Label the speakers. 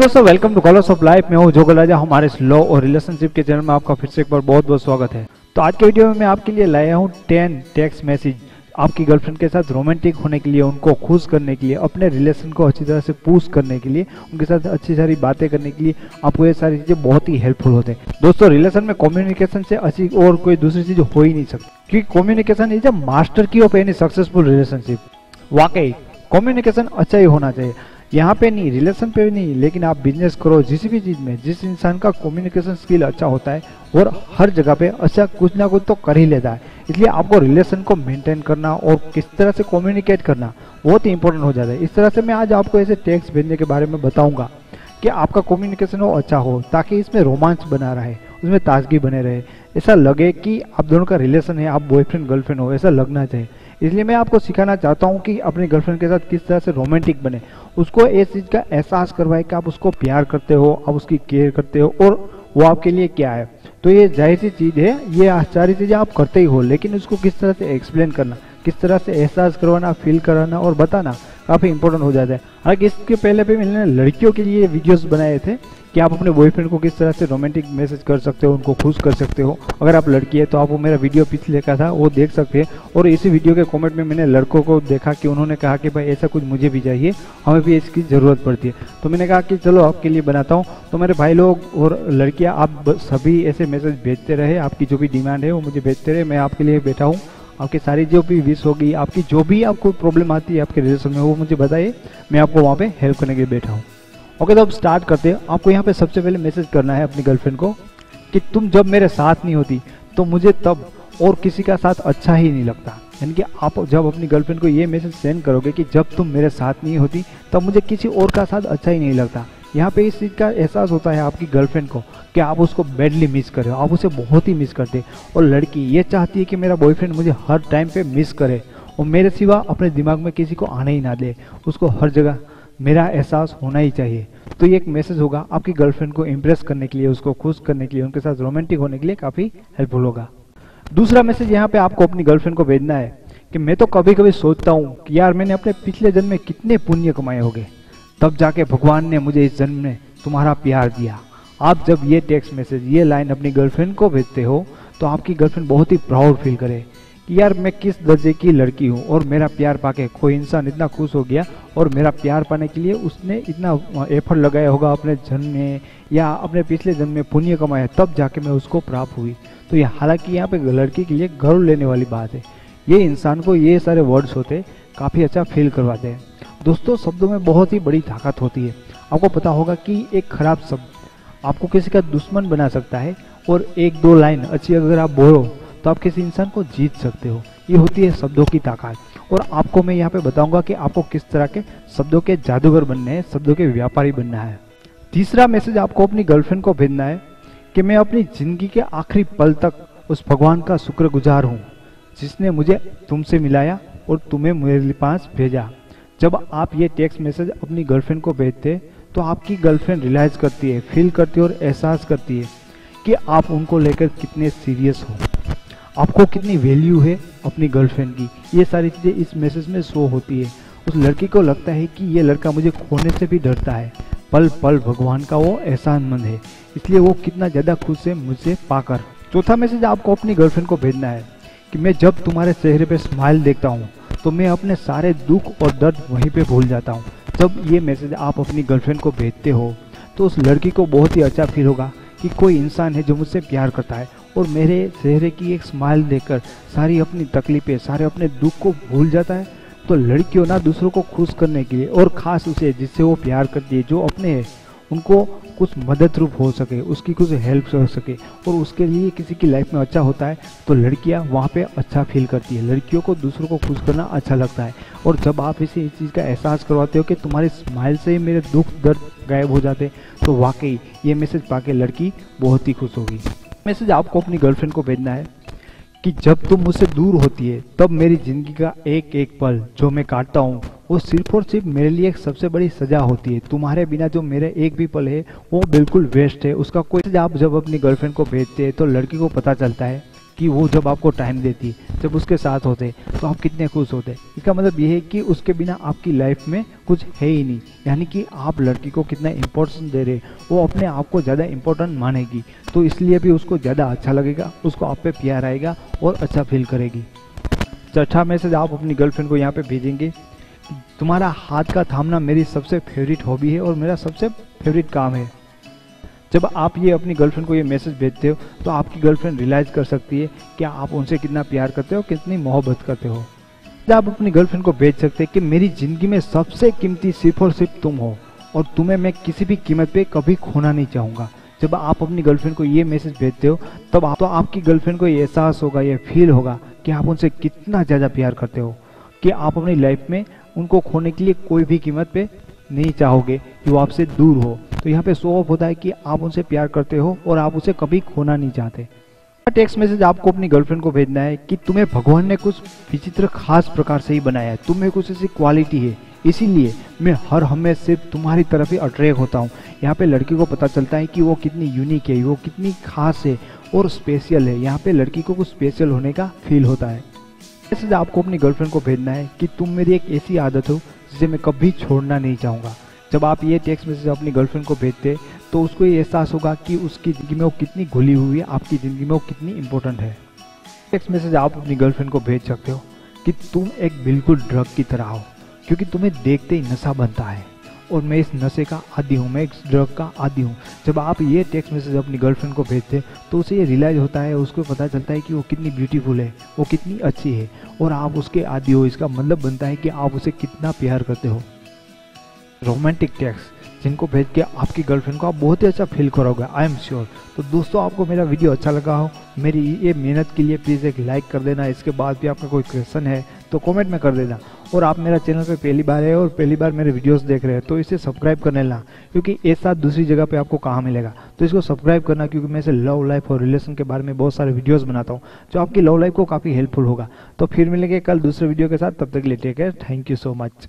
Speaker 1: दोस्तों welcome to colours of life में हूँ जोगल राजा, हमारे इस लॉ और रिलेशनशिप के चैनल में आपका फिर से एक बार बहुत बहुत स्वागत है। तो आज के वीडियो में मैं आपके लिए लाया हूँ टेन टेक्स्ट मैसेज आपकी गर्लफ्रेंड के साथ रोमांटिक होने के लिए, उनको खुश करने के लिए, अपने रिलेशन को अच्छी तरह से पूछ करने के लिए, उनके साथ अच्छी सारी बातें करने के लिए आपको ये सारी चीज़ें बहुत ही हेल्पफुल होते हैं। दोस्तों रिलेशन में कम्युनिकेशन से अच्छी और कोई दूसरी चीज़ हो ही नहीं सकती, क्योंकि communication is a master key of any successful relationship वाकई कम्युनिकेशन अच्छा ही होना चाहिए। यहाँ पे नहीं रिलेशन पे भी नहीं, लेकिन आप बिज़नेस करो जिस भी चीज़ में, जिस इंसान का कम्युनिकेशन स्किल अच्छा होता है, और हर जगह पे अच्छा कुछ ना कुछ तो कर ही लेता है। इसलिए आपको रिलेशन को मेंटेन करना और किस तरह से कम्युनिकेट करना, बहुत ही इंपॉर्टेंट हो जाता है। इस तरह से मैं आज आपको ऐसे टेक्स्ट भेजने के बारे में बताऊँगा कि आपका कम्युनिकेशन हो अच्छा हो, ताकि इसमें रोमांच बना रहे, उसमें ताजगी बने रहे। ऐसा लगे कि आप दोनों का रिलेशन है, आप बॉयफ्रेंड गर्लफ्रेंड हो, ऐसा लगना चाहिए। इसलिए मैं आपको सिखाना चाहता हूँ कि अपनी गर्लफ्रेंड के साथ किस तरह से रोमांटिक बने। उसको इस चीज़ का एहसास करवाए कि आप उसको प्यार करते हो, आप उसकी केयर करते हो और वो आपके लिए क्या है। तो ये ज़ाहिर सी चीज़ है, ये सारी चीज़ें आप करते ही हो, लेकिन उसको किस तरह से एक्सप्लेन करना, किस तरह से एहसास करवाना फील कराना और बताना काफ़ी इंपॉर्टेंट हो जाता है। हालाँकि इसके पहले भी मैंने लड़कियों के लिए वीडियोस बनाए थे कि आप अपने बॉयफ्रेंड को किस तरह से रोमांटिक मैसेज कर सकते हो, उनको खुश कर सकते हो। अगर आप लड़की है तो आप वो मेरा वीडियो पिछले का था, वो देख सकते हैं। और इसी वीडियो के कमेंट में मैंने लड़कों को देखा कि उन्होंने कहा कि भाई ऐसा कुछ मुझे भी चाहिए, हमें भी इसकी ज़रूरत पड़ती है। तो मैंने कहा कि चलो आपके लिए बनाता हूँ। तो मेरे भाई लोग और लड़कियाँ, आप सभी ऐसे मैसेज भेजते रहे। आपकी जो भी डिमांड है, वो मुझे भेजते रहे। मैं आपके लिए बैठा हूँ। आपकी सारी जो भी विश होगी, आपकी जो भी आपको प्रॉब्लम आती है, आपके रिलेशन में, वो मुझे बताइए। मैं आपको वहाँ पे हेल्प करने के लिए बैठा हूँ। ओके तो अब स्टार्ट करते हैं। आपको यहाँ पे सबसे पहले मैसेज करना है अपनी गर्लफ्रेंड को कि तुम जब मेरे साथ नहीं होती तो मुझे तब और किसी का साथ अच्छा ही नहीं लगता। यानी कि आप जब अपनी गर्लफ्रेंड को ये मैसेज सेंड करोगे कि जब तुम मेरे साथ नहीं होती, तब मुझे किसी और का साथ अच्छा ही नहीं लगता। यहाँ पे इस चीज़ का एहसास होता है आपकी गर्लफ्रेंड को कि आप उसको बैडली मिस कर आप उसे बहुत ही मिस करते और लड़की ये चाहती है कि मेरा बॉयफ्रेंड मुझे हर टाइम पे मिस करे और मेरे सिवा अपने दिमाग में किसी को आने ही ना दे। उसको हर जगह मेरा एहसास होना ही चाहिए। तो ये एक मैसेज होगा आपकी गर्लफ्रेंड को इम्प्रेस करने के लिए, उसको खुश करने के लिए, उनके साथ रोमांटिक होने के लिए काफ़ी हेल्पफुल होगा। दूसरा मैसेज यहाँ पे आपको अपनी गर्लफ्रेंड को भेजना है कि मैं तो कभी कभी सोचता हूँ कि यार मैंने अपने पिछले जन्म में कितने पुण्य कमाए होंगे। तब जाके भगवान ने मुझे इस जन्म में तुम्हारा प्यार दिया। आप जब ये टेक्स्ट मैसेज ये लाइन अपनी गर्लफ्रेंड को भेजते हो तो आपकी गर्लफ्रेंड बहुत ही प्राउड फील करे। कि यार मैं किस दर्जे की लड़की हूँ और मेरा प्यार पाके कोई इंसान इतना खुश हो गया और मेरा प्यार पाने के लिए उसने इतना एफर्ट लगाया होगा अपने जन्म में या अपने पिछले जन्म में पुण्य कमाया, तब जाके मैं उसको प्राप्त हुई। तो ये हालाँकि यहाँ पे लड़की के लिए गर्व लेने वाली बात है। ये इंसान को ये सारे वर्ड्स होते काफ़ी अच्छा फील करवाते हैं। दोस्तों, शब्दों में बहुत ही बड़ी ताकत होती है। आपको पता होगा कि एक खराब शब्द आपको किसी का दुश्मन बना सकता है और एक दो लाइन अच्छी अगर आप बोलो तो आप किसी इंसान को जीत सकते हो। ये होती है शब्दों की ताकत। और आपको मैं यहाँ पे बताऊँगा कि आपको किस तरह के शब्दों के जादूगर बनने हैं, शब्दों के व्यापारी बनना है। तीसरा मैसेज आपको अपनी गर्लफ्रेंड को भेजना है कि मैं अपनी ज़िंदगी के आखिरी पल तक उस भगवान का शुक्रगुजार हूँ, जिसने मुझे तुमसे मिलाया और तुम्हें मेरे पास भेजा। जब आप ये टेक्स्ट मैसेज अपनी गर्लफ्रेंड को भेजते तो आपकी गर्लफ्रेंड रियलाइज़ करती है फील करती है और एहसास करती है कि आप उनको लेकर कितने सीरियस हो। आपको कितनी वैल्यू है अपनी गर्लफ्रेंड की? ये सारी चीज़ें इस मैसेज में शो होती है। उस लड़की को लगता है कि ये लड़का मुझे खोने से भी डरता है। पल पल भगवान का वो एहसानमंद है। इसलिए वो कितना ज़्यादा खुश है मुझसे पाकर। चौथा मैसेज आपको अपनी गर्लफ्रेंड को भेजना है कि मैं जब तुम्हारे चेहरे पर स्माइल देखता हूँ तो मैं अपने सारे दुख और दर्द वहीं पे भूल जाता हूँ। जब ये मैसेज आप अपनी गर्लफ्रेंड को भेजते हो तो उस लड़की को बहुत ही अच्छा फील होगा कि कोई इंसान है जो मुझसे प्यार करता है। और मेरे चेहरे की एक स्माइल देखकर सारी अपनी तकलीफें, सारे अपने दुख को भूल जाता है। तो लड़कियों ना दूसरों को खुश करने के लिए और ख़ास उसे जिससे वो प्यार करती है, जो अपने है, उनको कुछ मदद रूप हो सके, उसकी कुछ हेल्प हो सके और उसके लिए किसी की लाइफ में अच्छा होता है तो लड़कियाँ वहाँ पे अच्छा फील करती है। लड़कियों को दूसरों को खुश करना अच्छा लगता है और जब आप इसे इस चीज़ का एहसास करवाते हो कि तुम्हारे स्माइल से ही मेरे दुख दर्द गायब हो जाते तो वाकई ये मैसेज पाके लड़की बहुत ही खुश होगी। मैसेज आपको अपनी गर्लफ्रेंड को भेजना है कि जब तुम मुझसे दूर होती है, तब मेरी ज़िंदगी का एक एक पल जो मैं काटता हूँ, वो सिर्फ़ और सिर्फ़ मेरे लिए एक सबसे बड़ी सजा होती है। तुम्हारे बिना जो मेरे एक भी पल है, वो बिल्कुल वेस्ट है। उसका कोई आप जब अपनी गर्लफ्रेंड को भेजते हैं तो लड़की को पता चलता है कि वो जब आपको टाइम देती, जब उसके साथ होते तो आप कितने खुश होते। इसका मतलब ये है कि उसके बिना आपकी लाइफ में कुछ है ही नहीं। यानी कि आप लड़की को कितना इंपॉर्टेंस दे रहे, वो अपने आप को ज़्यादा इंपॉर्टेंट मानेगी। तो इसलिए भी उसको ज़्यादा अच्छा लगेगा, उसको आप पे प्यार आएगा और अच्छा फील करेगी। चौथा मैसेज आप अपनी गर्लफ्रेंड को यहाँ पे भेजेंगे, तुम्हारा हाथ का थामना मेरी सबसे फेवरेट हॉबी है और मेरा सबसे फेवरेट काम है। जब आप ये अपनी गर्लफ्रेंड को ये मैसेज भेजते हो तो आपकी गर्लफ्रेंड रियलाइज़ कर सकती है कि आप उनसे कितना प्यार करते हो, कितनी मोहब्बत करते हो। जब आप अपनी गर्लफ्रेंड को भेज सकते हैं कि मेरी ज़िंदगी में सबसे कीमती सिर्फ़ और सिर्फ़ तुम हो, और तुम्हें मैं किसी भी कीमत पे कभी खोना नहीं चाहूँगा। जब आप अपनी गर्लफ्रेंड को ये मैसेज भेजते हो, तब आप तो आपकी गर्लफ्रेंड को ये एहसास होगा, ये फील होगा कि आप उनसे कितना ज़्यादा प्यार करते हो, कि आप अपनी लाइफ में उनको खोने के लिए कोई भी कीमत पे नहीं चाहोगे कि वो आपसे दूर हो। तो यहाँ पे शो ऑफ़ होता है कि आप उनसे प्यार करते हो और आप उसे कभी खोना नहीं चाहते। टेक्स्ट मैसेज आपको अपनी गर्लफ्रेंड को भेजना है कि तुम्हें भगवान ने कुछ विचित्र खास प्रकार से ही बनाया है। तुम्हें कुछ ऐसी क्वालिटी है। इसीलिए मैं हर हमेशा सिर्फ़ तुम्हारी तरफ़ ही अट्रैक्ट होता हूँ। यहाँ पे लड़की को पता चलता है कि वो कितनी यूनिक है, वो कितनी खास है और स्पेशल है। यहाँ पे लड़की को कुछ स्पेशल होने का फील होता है। मैसेज आपको अपनी गर्लफ्रेंड को भेजना है कि तुम मेरी एक ऐसी आदत हो जिसे मैं कभी छोड़ना नहीं चाहूँगा। जब आप ये टेक्स्ट मैसेज अपनी गर्लफ्रेंड को भेजते तो उसको ये एहसास होगा कि उसकी ज़िंदगी में वो कितनी घुली हुई है, आपकी ज़िंदगी में वो कितनी इंपॉर्टेंट है। टेक्स्ट मैसेज आप अपनी गर्लफ्रेंड को भेज सकते हो कि तुम एक बिल्कुल ड्रग की तरह हो, क्योंकि तुम्हें देखते ही नशा बनता है। और मैं इस नशे का आदि हूँ, मैं इस ड्रग का आदि हूँ। जब आप ये टेक्स्ट मैसेज अपनी गर्लफ्रेंड को भेजते तो उसे ये रियलाइज़ होता है, उसको पता चलता है कि वो कितनी ब्यूटीफुल है, वो कितनी अच्छी है। और आप उसके आदि हो, इसका मतलब बनता है कि आप उसे कितना प्यार करते हो। रोमांटिक टेक्स्ट जिनको भेज के आपकी गर्लफ्रेंड को आप बहुत ही अच्छा फील करोगे आई एम श्योर तो दोस्तों, आपको मेरा वीडियो अच्छा लगा हो, मेरी ये मेहनत के लिए प्लीज़ एक लाइक कर देना, इसके बाद भी आपका कोई क्वेश्चन है तो कमेंट में कर देना। और आप मेरा चैनल पे पहली बार है और पहली बार मेरे वीडियोस देख रहे हैं तो इसे सब्सक्राइब कर लेना क्योंकि एक साथ दूसरी जगह पे आपको कहाँ मिलेगा। तो इसको सब्सक्राइब करना, क्योंकि मैं इसे लव लाइफ और रिलेशन के बारे में बहुत सारे वीडियोस बनाता हूँ, जो आपकी लव लाइफ को काफ़ी हेल्पफुल होगा। तो फिर मिलेंगे कल दूसरे वीडियो के साथ, तब तक के लिए थैंक यू सो मच